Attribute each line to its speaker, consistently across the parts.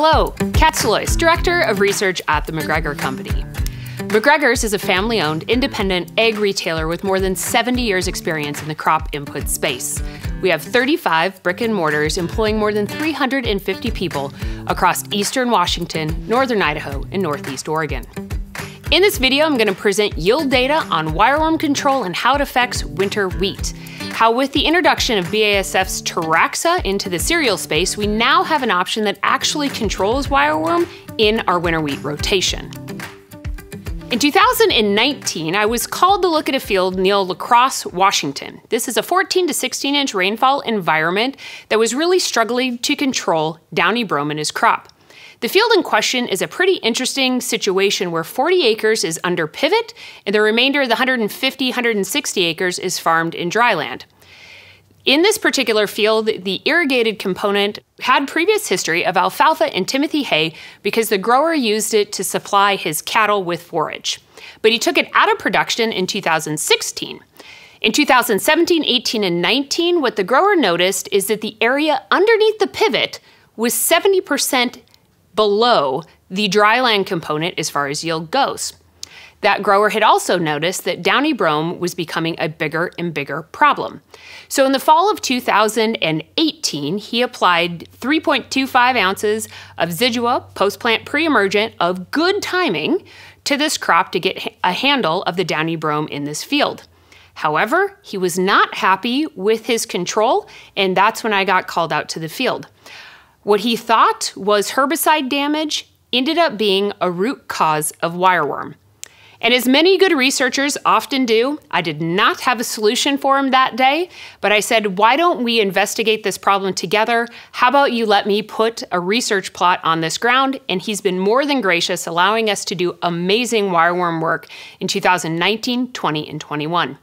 Speaker 1: Hello, Cat Salois, Director of Research at the McGregor Company. McGregor's is a family owned, independent ag retailer with more than 70 years' experience in the crop input space. We have 35 brick and mortars employing more than 350 people across eastern Washington, northern Idaho, and northeast Oregon. In this video, I'm going to present yield data on wireworm control and how it affects winter wheat. How, with the introduction of BASF's Teraxxa into the cereal space, we now have an option that actually controls wireworm in our winter wheat rotation. In 2019, I was called to look at a field near La Crosse, Washington. This is a 14 to 16 inch rainfall environment that was really struggling to control downy brome in his crop. The field in question is a pretty interesting situation where 40 acres is under pivot and the remainder of the 150, 160 acres is farmed in dryland. In this particular field, the irrigated component had previous history of alfalfa and Timothy hay because the grower used it to supply his cattle with forage. But he took it out of production in 2016. In 2017, 18, and 19, what the grower noticed is that the area underneath the pivot was 70% below the dryland component as far as yield goes. That grower had also noticed that downy brome was becoming a bigger and bigger problem. So in the fall of 2018, he applied 3.25 ounces of Zidua post-plant pre-emergent of good timing to this crop to get a handle of the downy brome in this field. However, he was not happy with his control, and that's when I got called out to the field. What he thought was herbicide damage ended up being a root cause of wireworm. And as many good researchers often do, I did not have a solution for him that day, but I said, why don't we investigate this problem together? How about you let me put a research plot on this ground? And he's been more than gracious, allowing us to do amazing wireworm work in 2019, 20, and 21.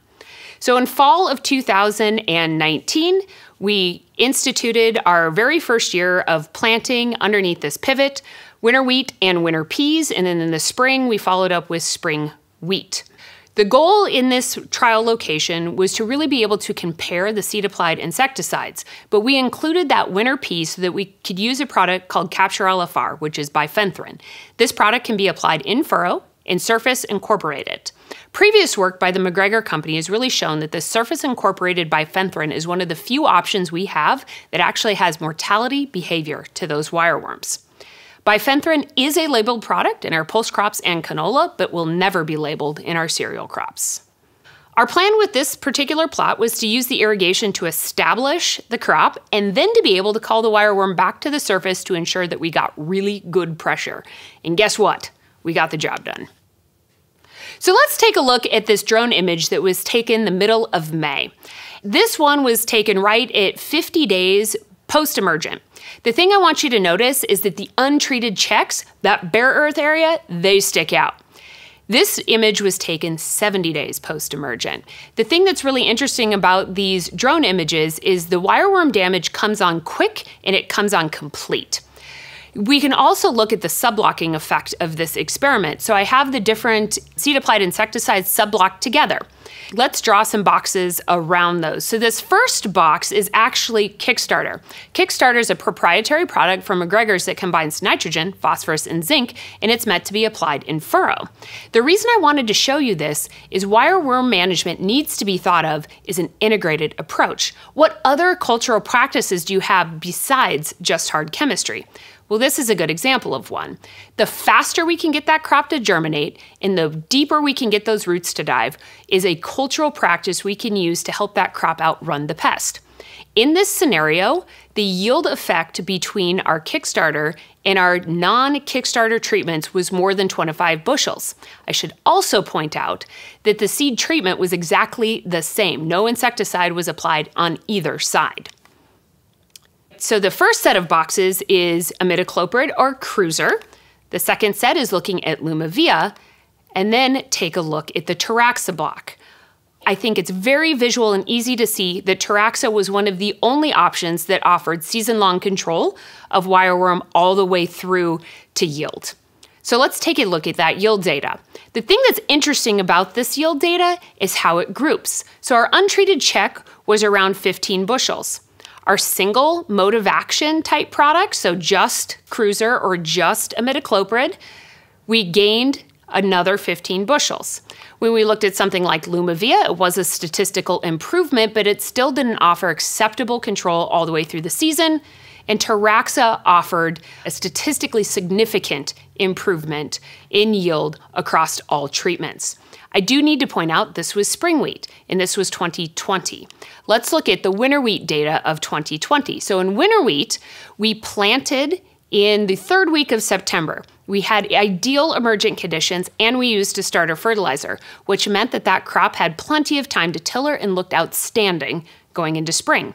Speaker 1: So in fall of 2019, we instituted our very first year of planting underneath this pivot winter wheat and winter peas, and then in the spring, we followed up with spring wheat. The goal in this trial location was to really be able to compare the seed applied insecticides, but we included that winter pea so that we could use a product called Capture LFR, which is bifenthrin. This product can be applied in furrow and surface incorporated. Previous work by the McGregor Company has really shown that the surface incorporated bifenthrin is one of the few options we have that actually has mortality behavior to those wireworms. Bifenthrin is a labeled product in our pulse crops and canola, but will never be labeled in our cereal crops. Our plan with this particular plot was to use the irrigation to establish the crop and then to be able to call the wireworm back to the surface to ensure that we got really good pressure. And guess what? We got the job done. So let's take a look at this drone image that was taken the middle of May. This one was taken right at 50 days post-emergent. The thing I want you to notice is that the untreated checks, that bare earth area, they stick out. This image was taken 70 days post emergent. The thing that's really interesting about these drone images is the wireworm damage comes on quick and it comes on complete. We can also look at the subblocking effect of this experiment. So I have the different seed applied insecticides subblocked together. Let's draw some boxes around those. So this first box is actually Kickstarter. Kickstarter is a proprietary product from McGregor's that combines nitrogen, phosphorus, and zinc, and it's meant to be applied in furrow. The reason I wanted to show you this is wireworm management needs to be thought of as an integrated approach. What other cultural practices do you have besides just hard chemistry? Well, this is a good example of one. The faster we can get that crop to germinate and the deeper we can get those roots to dive is a cultural practice we can use to help that crop outrun the pest. In this scenario, the yield effect between our Kickstarter and our non Kickstarter treatments was more than 25 bushels. I should also point out that the seed treatment was exactly the same. No insecticide was applied on either side. So the first set of boxes is imidacloprid or Cruiser. The second set is looking at Lumivia. And then take a look at the Teraxxa block. I think it's very visual and easy to see that Teraxxa was one of the only options that offered season-long control of wireworm all the way through to yield. So let's take a look at that yield data. The thing that's interesting about this yield data is how it groups. So our untreated check was around 15 bushels. Our single mode of action type products, so just Cruiser or just imidacloprid, we gained another 15 bushels. When we looked at something like Lumivia, it was a statistical improvement, but it still didn't offer acceptable control all the way through the season. And Teraxxa offered a statistically significant improvement in yield across all treatments. I do need to point out this was spring wheat, and this was 2020. Let's look at the winter wheat data of 2020. So in winter wheat, we planted in the third week of September. We had ideal emergent conditions and we used a starter fertilizer, which meant that that crop had plenty of time to tiller and looked outstanding going into spring.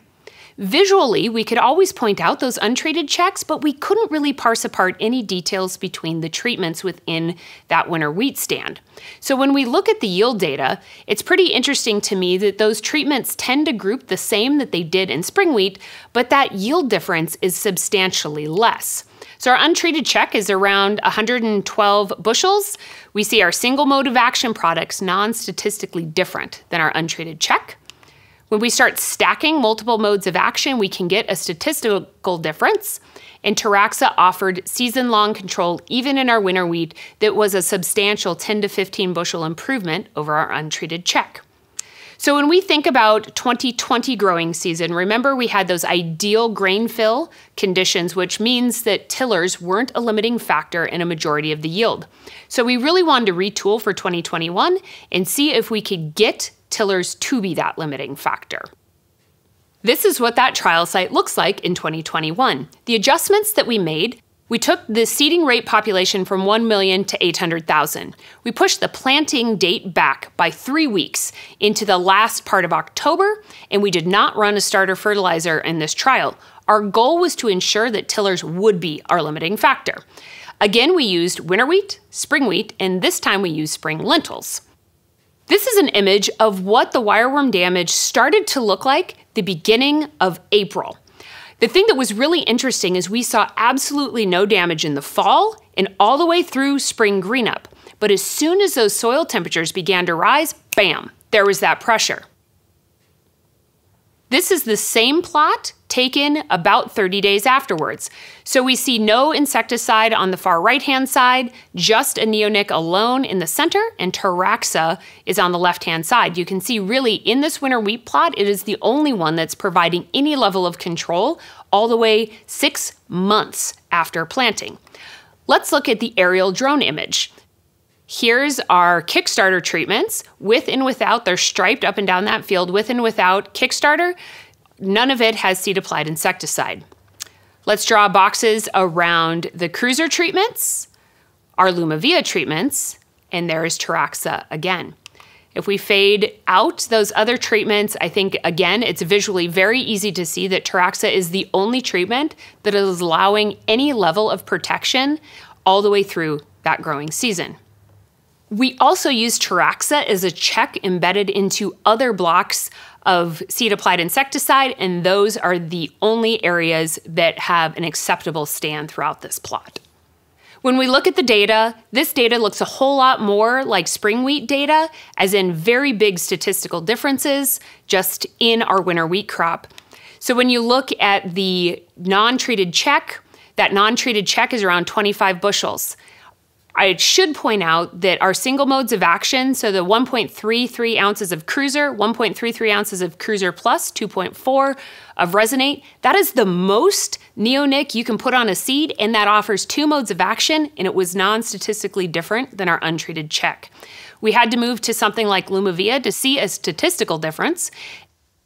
Speaker 1: Visually, we could always point out those untreated checks, but we couldn't really parse apart any details between the treatments within that winter wheat stand. So when we look at the yield data, it's pretty interesting to me that those treatments tend to group the same that they did in spring wheat, but that yield difference is substantially less. So our untreated check is around 112 bushels. We see our single mode of action products non-statistically different than our untreated check. When we start stacking multiple modes of action, we can get a statistical difference. And Teraxxa offered season long control even in our winter wheat that was a substantial 10 to 15 bushel improvement over our untreated check. So when we think about 2020 growing season, remember we had those ideal grain fill conditions, which means that tillers weren't a limiting factor in a majority of the yield. So we really wanted to retool for 2021 and see if we could get tillers to be that limiting factor. This is what that trial site looks like in 2021. The adjustments that we made we took the seeding rate population from 1 million to 800,000. We pushed the planting date back by three weeks into the last part of October, and we did not run a starter fertilizer in this trial. Our goal was to ensure that tillers would be our limiting factor. Again, we used winter wheat, spring wheat, and this time we used spring lentils. This is an image of what the wireworm damage started to look like the beginning of April. The thing that was really interesting is we saw absolutely no damage in the fall and all the way through spring greenup. But as soon as those soil temperatures began to rise, bam, there was that pressure. This is the same plot taken about 30 days afterwards. So we see no insecticide on the far right hand side, just a neonic alone in the center, and Teraxxa is on the left hand side. You can see really in this winter wheat plot, it is the only one that's providing any level of control all the way six months after planting. Let's look at the aerial drone image. Here's our Kickstarter treatments with and without. They're striped up and down that field with and without Kickstarter. None of it has seed applied insecticide. Let's draw boxes around the Cruiser treatments, our Lumivia treatments, and there is Teraxxa again. If we fade out those other treatments, I think again, it's visually very easy to see that Teraxxa is the only treatment that is allowing any level of protection all the way through that growing season. We also use Teraxxa as a check embedded into other blocks of seed applied insecticide, and those are the only areas that have an acceptable stand throughout this plot. When we look at the data, this data looks a whole lot more like spring wheat data, as in very big statistical differences just in our winter wheat crop. So when you look at the non treated check, that non treated check is around 25 bushels. I should point out that our single modes of action, so the 1.33 ounces of Cruiser, 1.33 ounces of Cruiser Plus, 2.4 of Resonate, that is the most neonic you can put on a seed, and that offers two modes of action, and it was non statistically different than our untreated check. We had to move to something like Lumivia to see a statistical difference.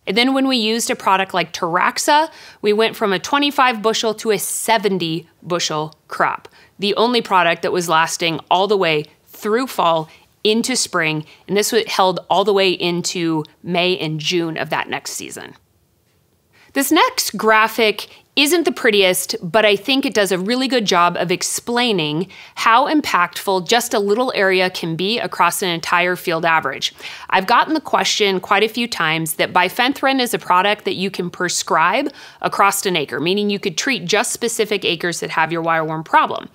Speaker 1: And then when we used a product like Teraxxa, we went from a 25 bushel to a 70 bushel crop the only product that was lasting all the way through fall into spring, and this held all the way into May and June of that next season. This next graphic isn't the prettiest, but I think it does a really good job of explaining how impactful just a little area can be across an entire field average. I've gotten the question quite a few times that bifenthrin is a product that you can prescribe across an acre, meaning you could treat just specific acres that have your wireworm problem.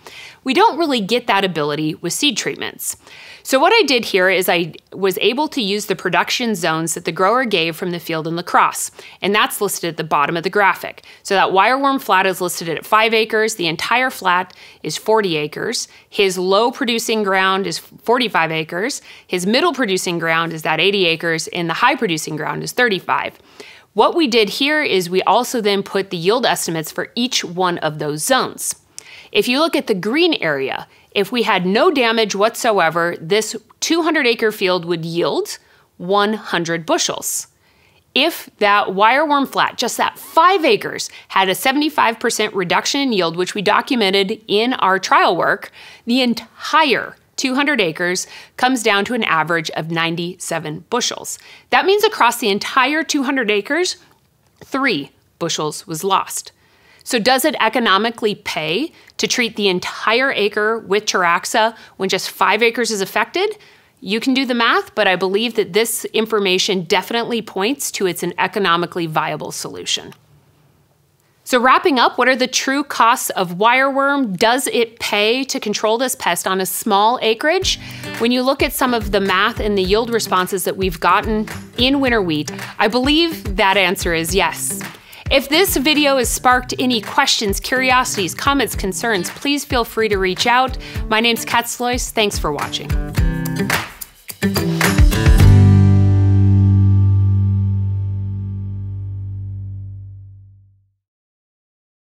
Speaker 1: We don't really get that ability with seed treatments. So what I did here is I was able to use the production zones that the grower gave from the field in La Crosse, and that's listed at the bottom of the graphic. So that wireworm flat is listed at 5 acres, the entire flat is 40 acres, his low producing ground is 45 acres, his middle producing ground is that 80 acres, and the high producing ground is 35. What we did here is we also then put the yield estimates for each one of those zones. If you look at the green area, if we had no damage whatsoever, this 200 acre field would yield 100 bushels. If that wireworm flat, just that five acres, had a 75% reduction in yield, which we documented in our trial work, the entire 200 acres comes down to an average of 97 bushels. That means across the entire 200 acres, three bushels was lost. So, does it economically pay to treat the entire acre with Teraxxa when just five acres is affected? You can do the math, but I believe that this information definitely points to it's an economically viable solution. So, wrapping up, what are the true costs of wireworm? Does it pay to control this pest on a small acreage? When you look at some of the math and the yield responses that we've gotten in winter wheat, I believe that answer is yes. If this video has sparked any questions, curiosities, comments, concerns, please feel free to reach out. My name's Cat Salois. Thanks for watching.